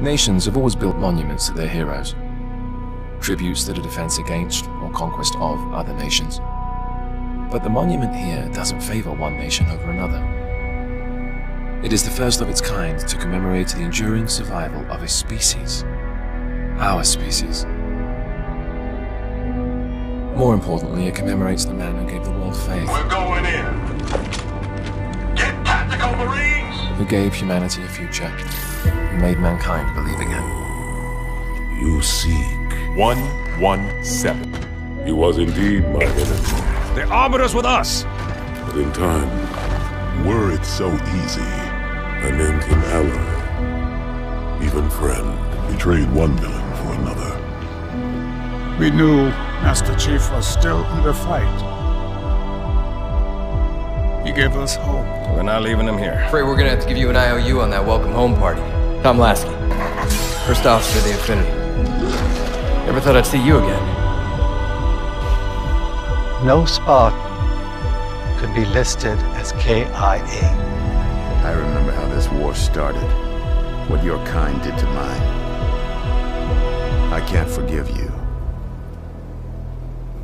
Nations have always built monuments to their heroes, tributes that are defense against or conquest of other nations. But the monument here doesn't favor one nation over another. It is the first of its kind to commemorate the enduring survival of a species. Our species. More importantly, it commemorates the man who gave the world faith. We're going in. Get tactical, Marines! Who gave humanity a future. Who made mankind believe again. You seek. 117. He was indeed my enemy. They armored us with us! But in time, were it so easy, I named him ally. Even friend. Betrayed one villain for another. We knew Master Chief was still in the fight. He gave us hope. We're not leaving him here. Afraid we're gonna have to give you an IOU on that welcome home party. Tom Lasky, first officer of the Infinity. Never thought I'd see you again. No Spartan could be listed as KIA. I remember how this war started. What your kind did to mine. I can't forgive you.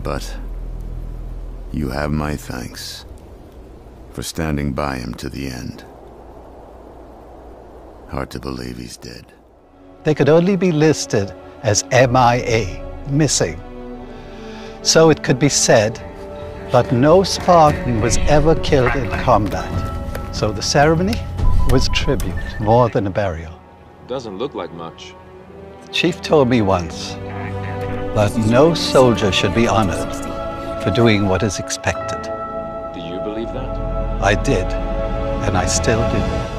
But you have my thanks for standing by him to the end. Hard to believe he's dead. They could only be listed as MIA, missing. So it could be said, that no Spartan was ever killed in combat. So the ceremony was tribute more than a burial. Doesn't look like much. The Chief told me once that no soldier should be honored for doing what is expected. Do you believe that? I did, and I still do.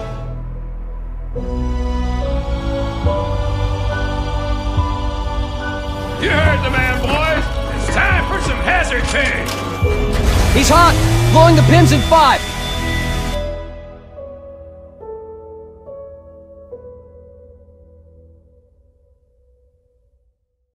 He's hot! Blowing the pins in five!